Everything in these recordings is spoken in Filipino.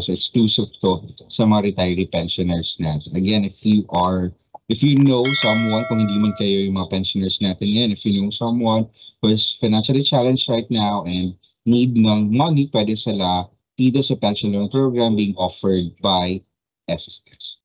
So exclusive to sa mga retiree pensioners natin. Again, if you are if you know someone, kung hindi man kayo yung mga pensioners natin yan, if you know someone who is financially challenged right now and need ng money, pwede sila dito sa pension loan program being offered by SSS.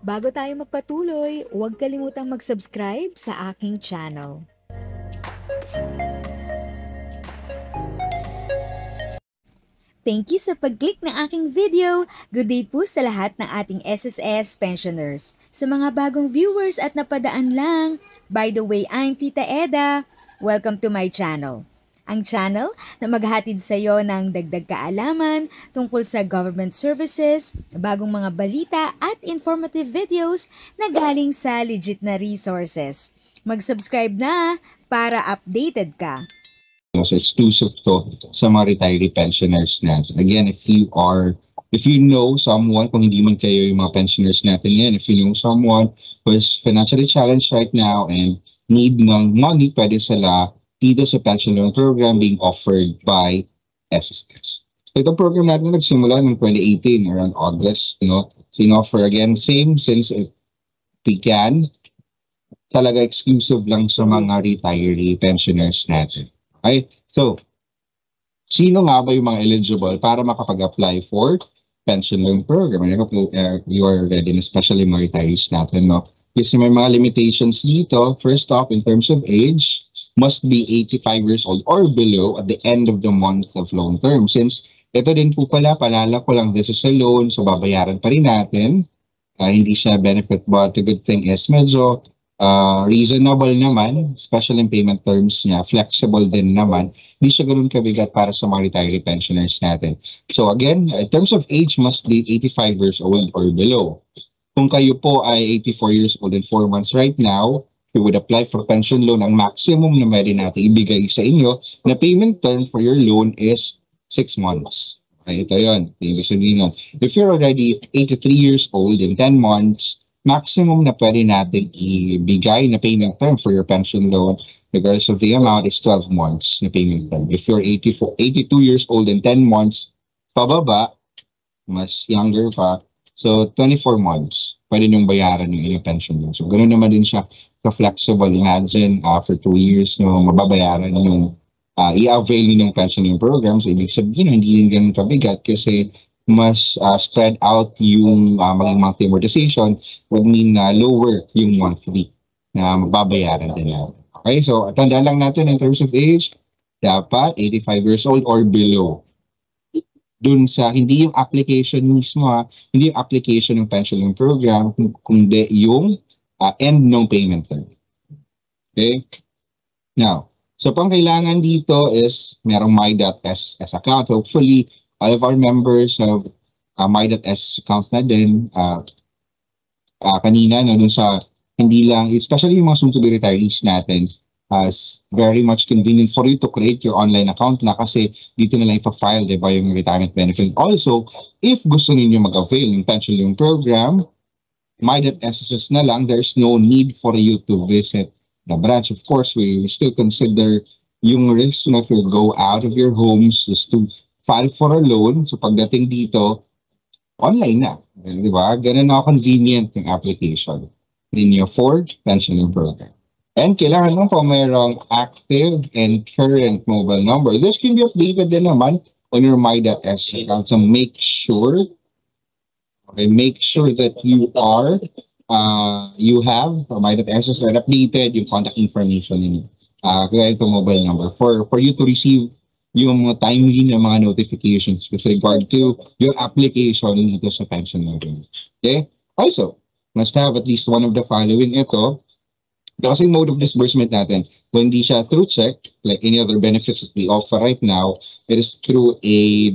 Bago tayo magpatuloy, huwag kalimutang mag-subscribe sa aking channel. Thank you sa pag-click ng aking video. Good day po sa lahat ng ating SSS pensioners. Sa mga bagong viewers at napadaan lang, by the way, I'm Tita Eda. Welcome to my channel. Ang channel na maghatid sa iyo ng dagdag kaalaman tungkol sa government services, bagong mga balita at informative videos na galing sa legit na resources. Mag-subscribe na para updated ka. So exclusive to sa mga retiree pensioners natin. Again, if you are if you know someone, kung hindi man kayo yung mga pensioners natin yan, if you know someone who is financially challenged right now and need ng money, pwede sila dito sa pension loan program being offered by SSS. So itong program natin nagsimula noong 2018 around August, you know, so in-offer again, same since it began, talaga exclusive lang sa mga retiree pensioners natin. Okay? So, sino nga ba yung mga eligible para makapag-apply for pension loan program? I hope uh, you are ready, especially mga retirees natin, no? Kasi may mga limitations dito. First off, in terms of age, must be 85 years old or below at the end of the month of loan term. Since ito din po pala, palala ko lang, this is a loan, so babayaran pa rin natin. Uh, hindi siya benefit, but the good thing is medyo uh, reasonable naman, special in payment terms niya, flexible din naman, hindi siya ganoon kabigat para sa mga retiree pensioners natin. So again, in terms of age, must be 85 years old or below. Kung kayo po ay 84 years old and 4 months right now, you would apply for pension loan, ang maximum na meron natin ibigay sa inyo na payment term for your loan is 6 months. Okay, ito yun. Ibig sabihin If you're already 83 years old in 10 months, maximum na pwede natin ibigay na payment term for your pension loan regardless of the amount is 12 months na payment term. If you're 84, 82 years old and 10 months pababa, mas younger pa, so 24 months, pwede niyong bayaran yung inyong pension loan. So ganoon naman din siya ka-flexible. Imagine uh, for 2 years no, mababayaran yung uh, i-avail niyo ng pension loan program. So ibig sabihin, hindi din ganun kabigat kasi mas uh, spread out yung uh, maging monthly amortization would mean na uh, lower yung monthly na mababayaran din natin. Okay, so tandaan lang natin in terms of age, dapat 85 years old or below. Dun sa, hindi yung application mismo ha, hindi yung application ng pension program, kundi yung uh, end ng payment term. Okay? Now, so pang kailangan dito is merong my.sss account. Hopefully, all of our members have uh, My.S account na din uh, uh, kanina no, dun sa hindi lang, especially yung mga soon-to-be retirees natin, as very much convenient for you to create your online account na kasi dito na lang ipa-file diba, yung retirement benefit. Also, if gusto ninyo mag-avail ng pension loan program, my.sss na lang, there's no need for you to visit the branch. Of course, we still consider yung risk na if you go out of your homes just to file for a loan. So pagdating dito, online na. Di ba? Ganun na convenient yung application. Linya Ford Pensioning Program. And kailangan lang po mayroong active and current mobile number. This can be updated din naman on your My.S account. So make sure, okay, make sure that you are, uh, you have a My.S and updated yung contact information ninyo. Uh, kaya ito mobile number for for you to receive yung mga timely na mga notifications with regard to your application dito sa pension loan. Okay? Also, must have at least one of the following. Ito, kasi mode of disbursement natin, kung hindi siya through check, like any other benefits that we offer right now, it is through a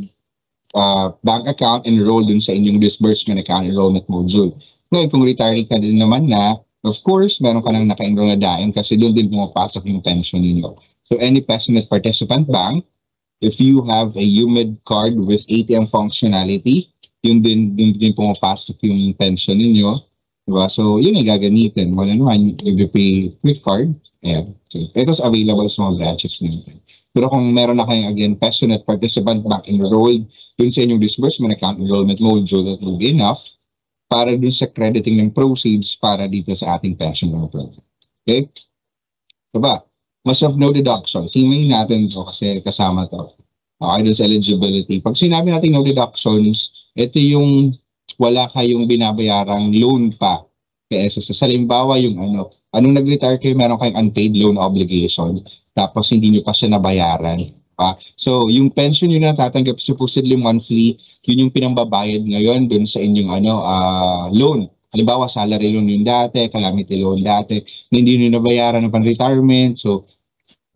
uh, bank account enrolled dun sa inyong disbursement account enrollment module. Ngayon, kung retiree ka din naman na, of course, meron ka nang naka-enroll na daim kasi doon din pumapasok yung pension ninyo. So any Pesnet participant bank If you have a UMID card with ATM functionality, yun din, din, din pumapasok yung pension ninyo. Diba? So, yun ay gagamitin. Wala naman, if you pay quick card, ayan. So, ito's available sa mga branches natin. Pero kung meron na kayong again passionate participant back enrolled dun sa inyong disbursement account enrollment module that will be enough para dun sa crediting ng proceeds para dito sa ating pension program. Okay? Diba? Must have no deductions. Himayin natin to kasi kasama to. Okay, dun sa eligibility. Pag sinabi natin no deductions, ito yung wala kayong binabayarang loan pa kay SSS. Halimbawa yung ano, anong nag-retire kayo, meron kayong unpaid loan obligation, tapos hindi nyo pa siya nabayaran. Pa. So, yung pension yun na natatanggap supposedly monthly, yun yung pinambabayad ngayon dun sa inyong ano, uh, loan. Halimbawa, salary loan yung dati, calamity loan dati, hindi nyo nabayaran ng pan-retirement. So,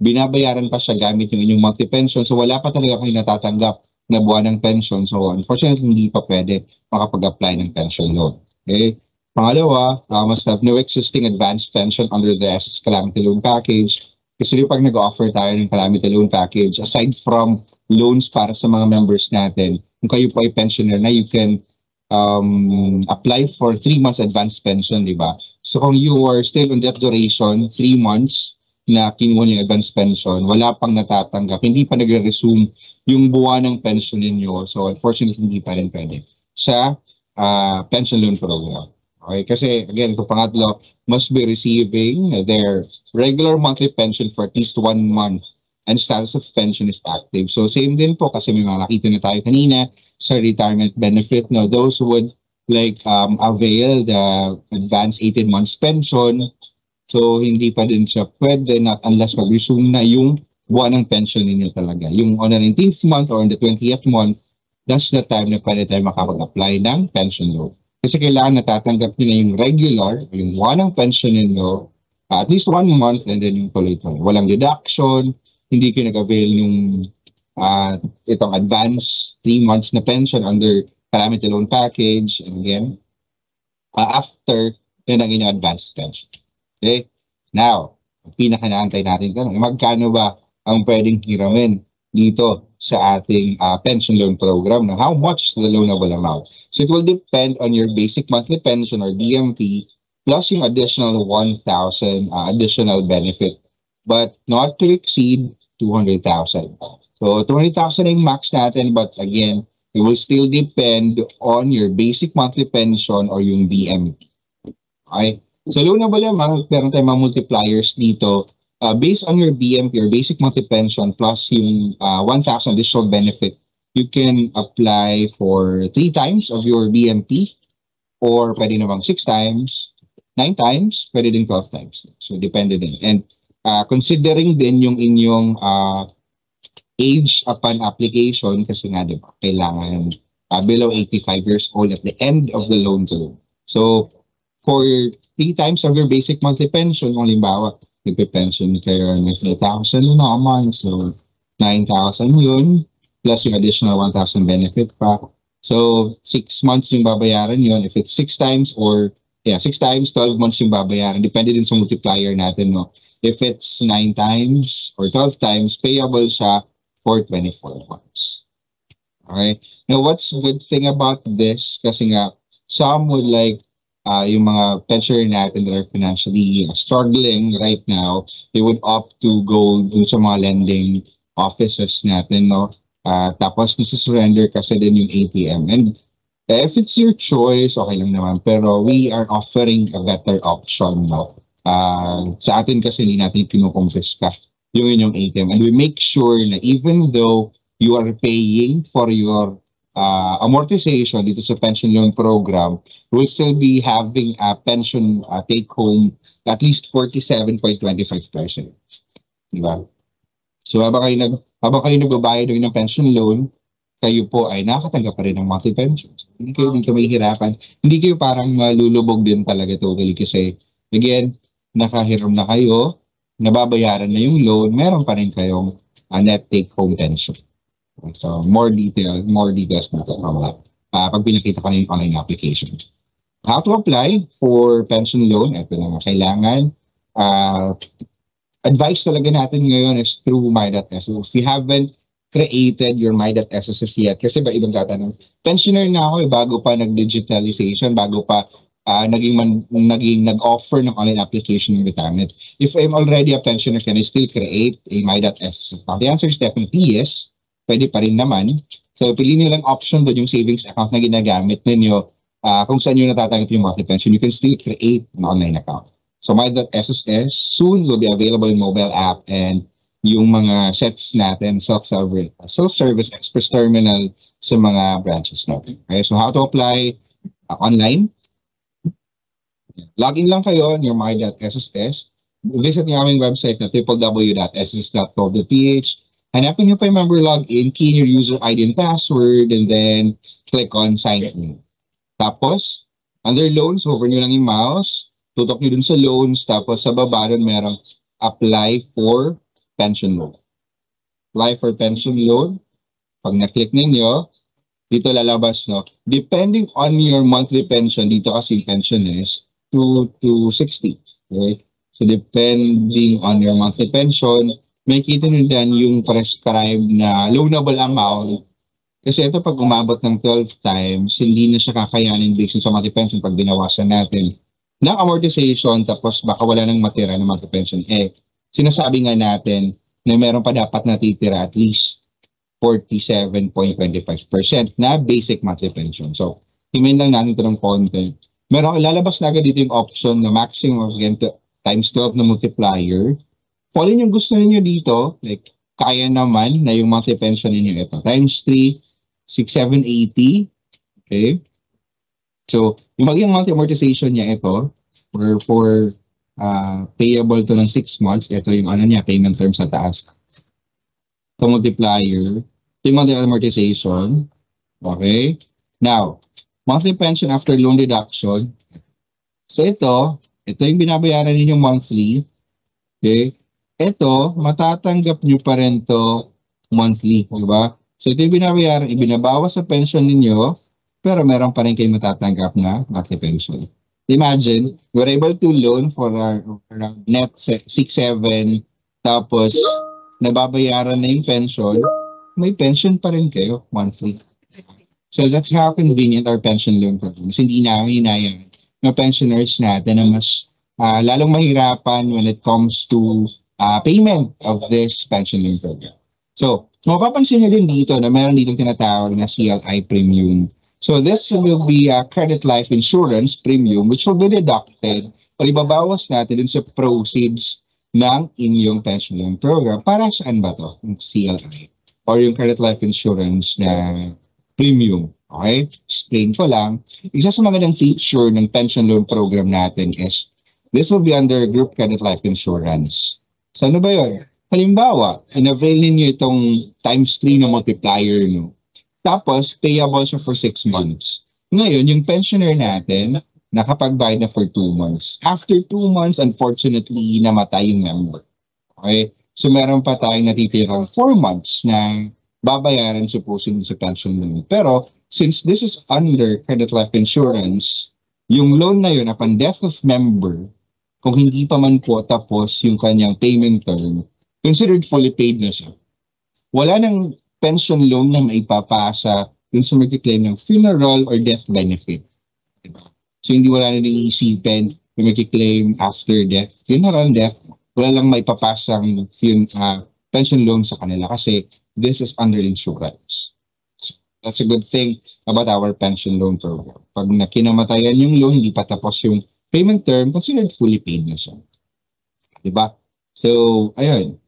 binabayaran pa siya gamit yung inyong monthly pension. So, wala pa talaga kayo natatanggap na buwan ng pension. So, unfortunately, hindi pa pwede makapag-apply ng pension loan. Okay? Pangalawa, uh, must have no existing advanced pension under the SS Calamity Loan Package. Kasi pag nag-offer tayo ng Calamity Loan Package, aside from loans para sa mga members natin, kung kayo po ay pensioner na, you can um, apply for three months advanced pension, di ba? So kung you are still on that duration, three months na kinuha niyo advanced pension, wala pang natatanggap, hindi pa nagre-resume yung buwan ng pension ninyo. So unfortunately, hindi pa rin pwede sa uh, pension loan program. Okay, kasi again, kung pangatlo, must be receiving their regular monthly pension for at least one month and status of pension is active. So same din po kasi may mga nakita na tayo kanina sa retirement benefit. Now, those who would like um, avail the advanced 18 months pension, so hindi pa din siya pwede not unless mag-resume na yung buwan ng pension ninyo talaga. Yung on the 19th month or on the 20th month, that's the time na pwede tayo makapag-apply ng pension loan. Kasi kailangan natatanggap nyo na yung regular, yung one ng pension ninyo, uh, at least one month and then yung tuloy-tuloy. Walang deduction, hindi kayo nag-avail yung uh, itong advance three months na pension under calamity loan package. And again, uh, after yun ang inyong advance pension. Okay? Now, pinaka-naantay natin ito, magkano ba ang pwedeng hiramin dito sa ating uh, pension loan program. Now, how much is the loanable amount? So it will depend on your basic monthly pension or DMP plus yung additional 1,000 uh, additional benefit but not to exceed 200,000. So 200,000 yung max natin but again, it will still depend on your basic monthly pension or yung DMP. Okay? So loanable amount, meron tayong mga multipliers dito uh, based on your BMP or basic monthly pension plus yung uh, 1,000 additional benefit, you can apply for three times of your BMP or pwede namang six times, nine times, pwede din 12 times. So, depende din. And uh, considering din yung inyong uh, age upon application kasi nga, di ba, kailangan uh, below 85 years old at the end of the loan term. So, for three times of your basic monthly pension, kung limbawa, nagpe-pension kayo ng 3,000 na naman. So, 9,000 yun. Plus yung additional 1,000 benefit pa. So, 6 months yung babayaran yun. If it's 6 times or, yeah, 6 times, 12 months yung babayaran. Depende din sa multiplier natin, no? If it's 9 times or 12 times, payable siya for 24 months. Okay? Now, what's good thing about this? Kasi nga, some would like uh, yung mga pensioner natin that are financially struggling right now, they would opt to go dun sa mga lending offices natin, no? Uh, tapos nasa-surrender kasi din yung ATM. And uh, if it's your choice, okay lang naman. Pero we are offering a better option, no? Uh, sa atin kasi hindi natin kinukumpiska yung inyong ATM. And we make sure na even though you are paying for your uh, amortization dito sa pension loan program will still be having a pension uh, take home at least 47.25%. Di ba? So habang kayo nag habang kayo nagbabayad ng pension loan, kayo po ay nakakatanggap pa rin ng monthly pensions. Hindi kayo dito mahihirapan. Hindi kayo parang malulubog din talaga totally kasi again, nakahiram na kayo, nababayaran na yung loan, meron pa rin kayong uh, net take home pension. So, more detail, more details na ito mamaya. Uh, pag pinakita ko na yung online application. How to apply for pension loan? Ito na kailangan. Uh, advice talaga natin ngayon is through my.ss. If you haven't created your my.ss yet, kasi ba ibang tatanong, pensioner na ako eh, bago pa nag-digitalization, bago pa ah, naging man, naging nag-offer ng online application ng retirement. If I'm already a pensioner, can I still create a my.s? The answer is definitely yes. Pwede pa rin naman. So, piliin niyo lang option doon yung savings account na ginagamit ninyo ah, kung saan nyo natatanggap yung monthly pension. You can still create an online account. So, my.sss soon will be available in mobile app and yung mga sets natin, self-service, self-service express terminal sa mga branches natin. Okay, so how to apply uh, online? Login lang kayo on your my.sss. Visit niyo aming website na www.sss.gov.ph. Hanapin niyo pa yung member login, key your user ID and password, and then click on sign in. Tapos, under loans, hover niyo lang yung mouse, tutok niyo dun sa loans, tapos sa baba dun merong apply for pension loan. Apply for pension loan. Pag na-click ninyo, dito lalabas, no? Depending on your monthly pension, dito kasi pension is 2 to 60. Okay? So, depending on your monthly pension, may kita nyo dyan yung prescribed na loanable amount. Kasi ito pag umabot ng 12 times, hindi na siya kakayanin based sa monthly pension pag binawasan natin ng amortization tapos baka wala nang matira ng monthly pension. Eh, sinasabi nga natin na meron pa dapat natitira at least 47.25% na basic monthly pension. So, himayin lang natin ito ng konti. Meron, ilalabas na agad dito yung option na maximum of again, times 12 na multiplier. Alin yung gusto niyo dito, like, kaya naman na yung monthly pension ninyo ito. Times 3, 6, 7, 80. Okay? So, yung maging monthly amortization niya ito, for, for uh, payable to ng 6 months, ito yung ano niya, payment terms sa taas. So, multiplier, ito yung monthly amortization. Okay? Now, monthly pension after loan deduction. So, ito, ito yung binabayaran ninyo monthly. Okay? Ito, matatanggap nyo pa rin to monthly. Di ba? So, ito yung binabayaran, ibinabawas sa pension ninyo, pero meron pa rin kayo matatanggap na monthly pension. Imagine, we're able to loan for around net 6-7, tapos nababayaran na yung pension, may pension pa rin kayo monthly. So that's how convenient our pension loan program is. Hindi namin inayang mga pensioners natin na mas ah, lalong mahirapan when it comes to ah, payment of this pension loan program. So, mapapansin nyo din dito na meron dito tinatawag na CLI premium. So this will be a credit life insurance premium which will be deducted o ibabawas natin dun sa proceeds ng inyong pension loan program. Para saan ba to? Yung CLI or yung credit life insurance na premium. Okay? Explain ko lang. Isa sa magandang feature ng pension loan program natin is this will be under group credit life insurance. So ano ba yun? Halimbawa, in-avail ninyo itong times 3 na multiplier no. Tapos, payable siya for 6 months. Ngayon, yung pensioner natin, nakapagbayad na for 2 months. After 2 months, unfortunately, namatay yung member. Okay? So, meron pa tayong natitirang 4 months na babayaran supposedly sa pension loan. Pero, since this is under credit life insurance, yung loan na yun upon death of member, kung hindi pa man po tapos yung kanyang payment term, considered fully paid na siya. Wala nang pension loan na maipapasa dun sa magkiklaim ng funeral or death benefit. Diba? So hindi wala na iisipin yung magkiklaim after death, funeral death, wala lang maipapasang fun, uh, pension loan sa kanila kasi this is under insurance. So, that's a good thing about our pension loan program. Pag nakinamatayan yung loan, hindi pa tapos yung payment term, considered fully paid na siya. Diba? So, ayun.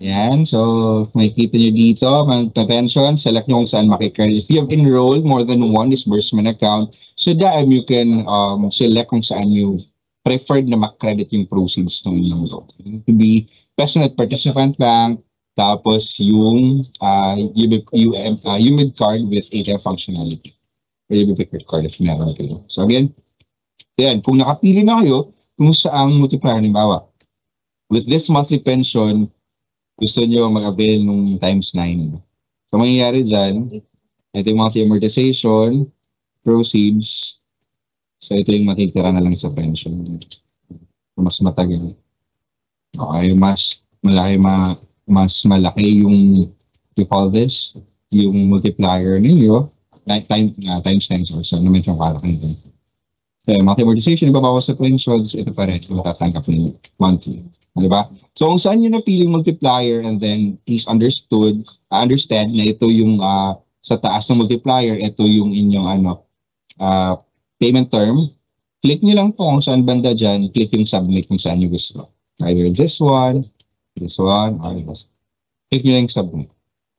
Yan. So, makikita nyo dito, magpa-pension, select nyo kung saan makikare. If you have enrolled more than one disbursement account, so that you can um, select kung saan you preferred na makredit yung proceeds ng inyong loan. It could passionate participant bank, tapos yung uh, UB, UM, uh, UMID card with ATM functionality. Or UBP card if meron kayo. So again, yan, kung nakapili na kayo, kung saan multiplier, halimbawa, with this monthly pension, gusto nyo mag-avail nung times 9. So, mangyayari dyan, ito yung monthly amortization, proceeds. So, ito yung matitira na lang sa pension. Mas matagal. Okay, mas malaki, ma, mas malaki yung, you call this, yung multiplier ninyo, time, uh, times 9 so, so, na-mention ko kalaki dun. So, monthly amortization, ibabawas sa pensions, ito pa rin, matatanggap ninyo monthly. Di ba? So, kung saan nyo napiling multiplier and then please understood, understand na ito yung uh, sa taas ng multiplier, ito yung inyong ano, uh, payment term. Click nyo lang po kung saan banda dyan, click yung submit kung saan nyo gusto. Either this one, this one, or this. Click nyo yung submit.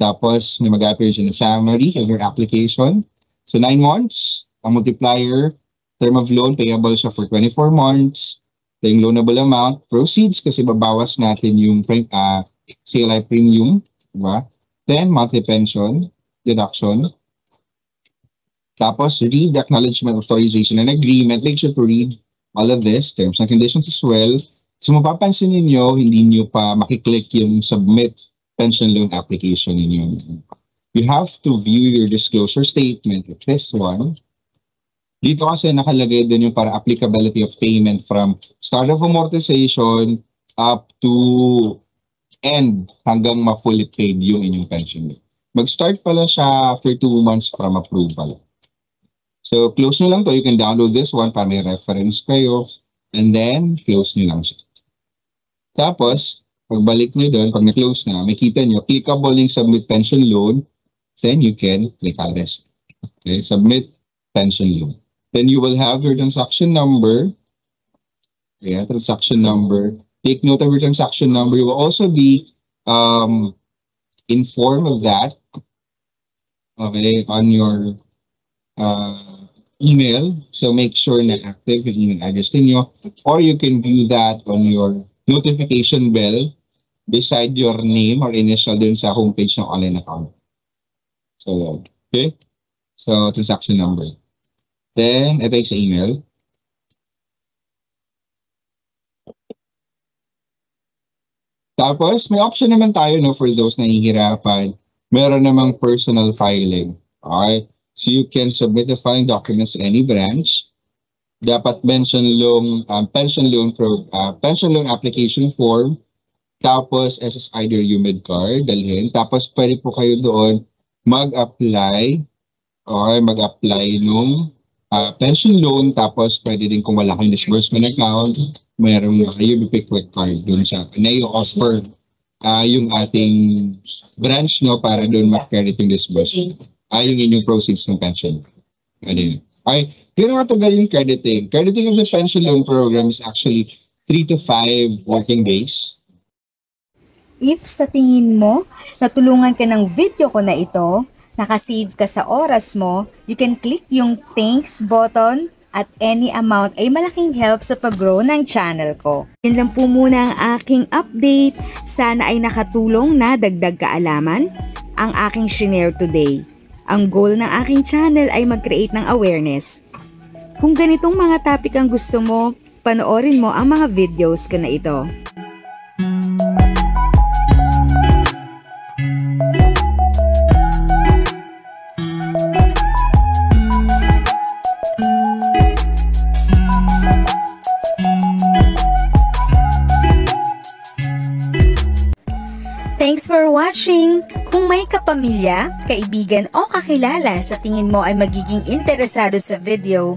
Tapos, may mag-appear dyan na summary of your application. So, 9 months, ang multiplier, term of loan, payable siya for 24 months yung loanable amount, proceeds kasi babawas natin yung uh, CLI premium, diba? Then, monthly pension, deduction. Tapos, read the acknowledgement, authorization, and agreement. Make sure to read all of this, terms and conditions as well. So, mapapansin ninyo, hindi nyo pa makiklik yung submit pension loan application ninyo. You have to view your disclosure statement, this one, dito kasi nakalagay din yung para applicability of payment from start of amortization up to end hanggang ma-fully paid yung inyong pension. Mag-start pala siya after two months from approval. So, close nyo lang to. You can download this one para may reference kayo. And then, close nyo lang siya. Tapos, pagbalik nyo doon, pag na-close na, makita nyo, clickable yung submit pension loan, then you can click on this. Okay, submit pension loan. Then you will have your transaction number. Yeah, transaction number. Take note of your transaction number. You will also be um, informed of that. Okay, on your uh, email. So make sure na active yung email address ninyo. Or you can view that on your notification bell beside your name or initial dun sa homepage ng online account. So, okay. So, transaction number. Then, ito yung sa email. Tapos, may option naman tayo no, for those na hihirapan. Meron namang personal filing. Okay? So, you can submit the filing documents to any branch. Dapat mention loan, um, pension loan pro, uh, pension loan application form. Tapos, SSID or UMID card, dalhin. Tapos, pwede po kayo doon mag-apply or mag-apply nung uh, pension loan, tapos pwede din kung wala kang disbursement account, mayroong uh, UBP Quick Card dun sa na i-offer uh, yung ating branch no para doon mag-credit yung disbursement. Uh, yung inyong proceeds ng pension. Ano yun? Okay, yun ang katagal yung crediting. Crediting of the pension loan program is actually 3 to 5 working days. If sa tingin mo, natulungan ka ng video ko na ito, nakasave ka sa oras mo, you can click yung thanks button at any amount ay malaking help sa pag-grow ng channel ko. Yan lang po muna ang aking update. Sana ay nakatulong na dagdag kaalaman ang aking share today. Ang goal ng aking channel ay mag-create ng awareness. Kung ganitong mga topic ang gusto mo, panoorin mo ang mga videos ko na ito. Thanks for watching! Kung may kapamilya, kaibigan o kakilala sa tingin mo ay magiging interesado sa video,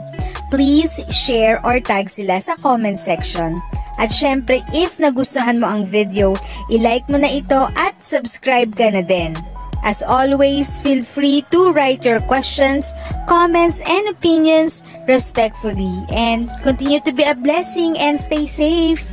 please share or tag sila sa comment section. At syempre, if nagustuhan mo ang video, ilike mo na ito at subscribe ka na din. As always, feel free to write your questions, comments, and opinions respectfully. And continue to be a blessing and stay safe.